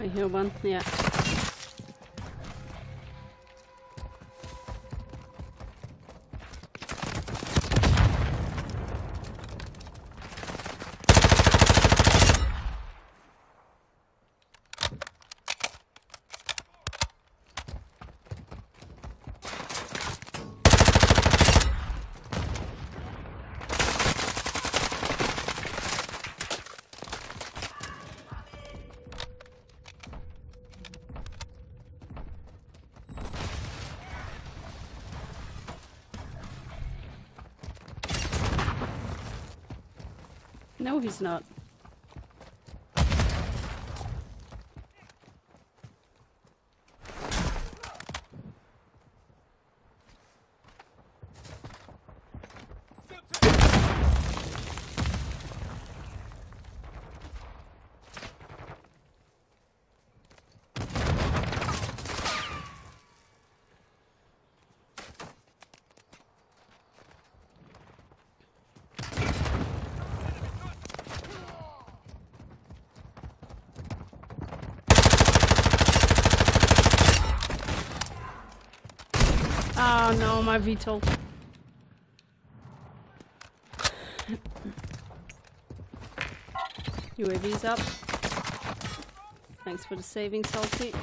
I hear one. Yeah. No, he's not. Oh no, my VTOL. UAV's up. Thanks for the saving, Salty.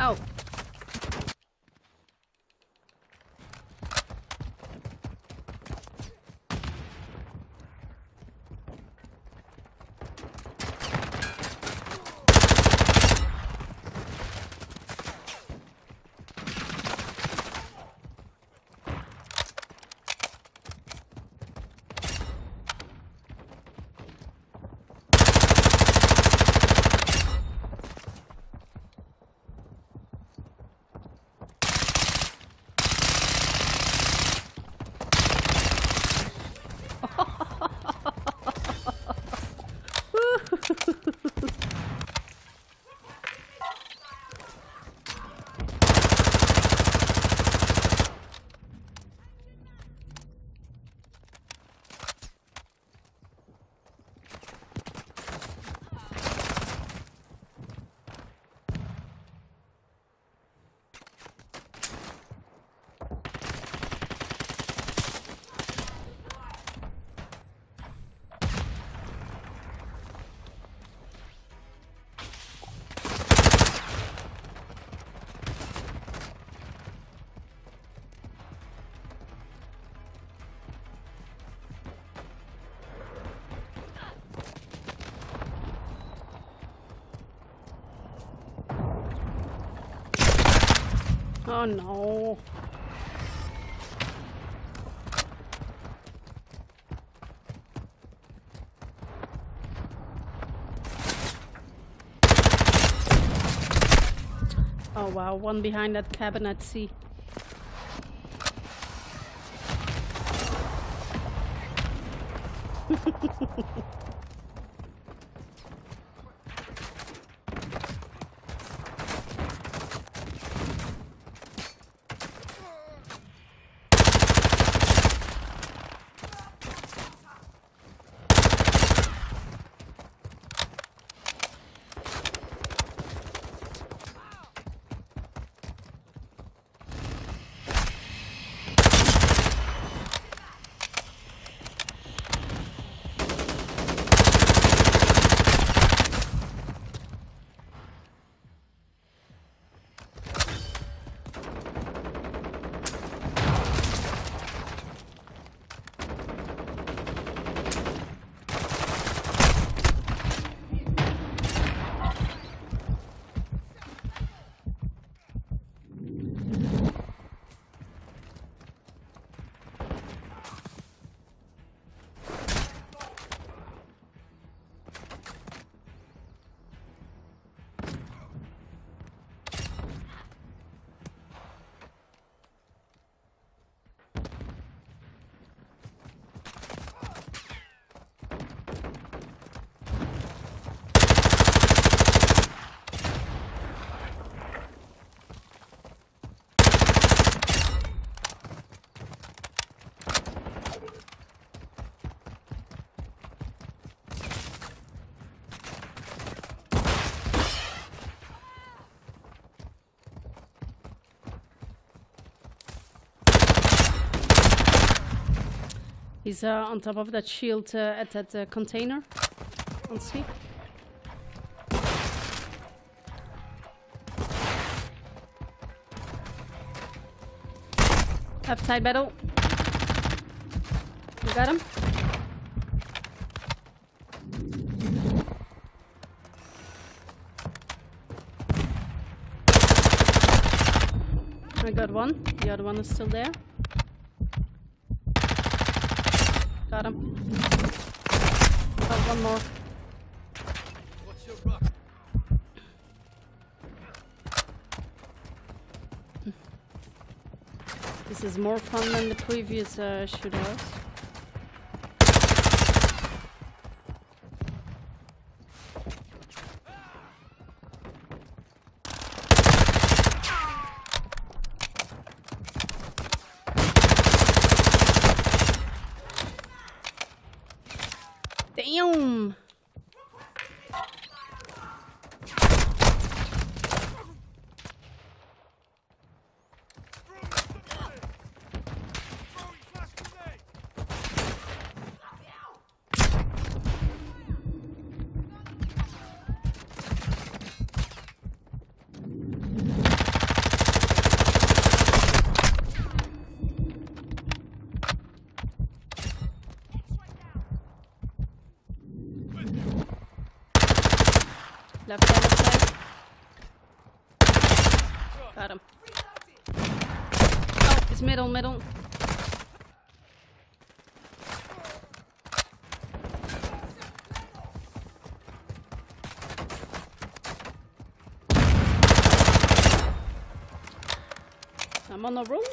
Oh. Oh no. Oh wow, one behind that cabin at sea. He's uh, on top of that shield uh, at that uh, container on C. Left side battle. You got him? I got one. The other one is still there. Got him. Got one more. This is more fun than the previous uh, shootouts. It's middle, middle. I'm on a roll.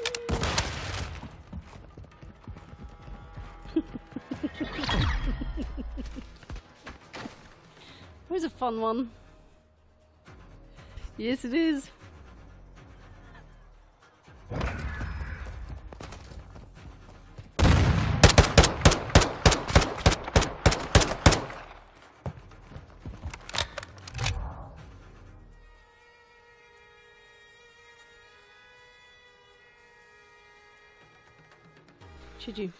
Where's a fun one? Yes, it is. should you?